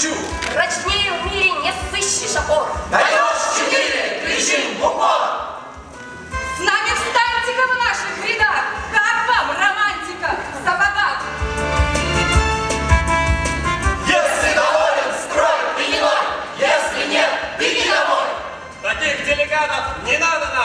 кричу. Прочнее в мире не сыщешь опор. Даешь четыре, кричим в упор. С нами встаньте-ка в наших рядах! Как вам романтика в сапогах? Если доволен, строй принимай. Если нет, беги домой. Таких делегатов не надо нам.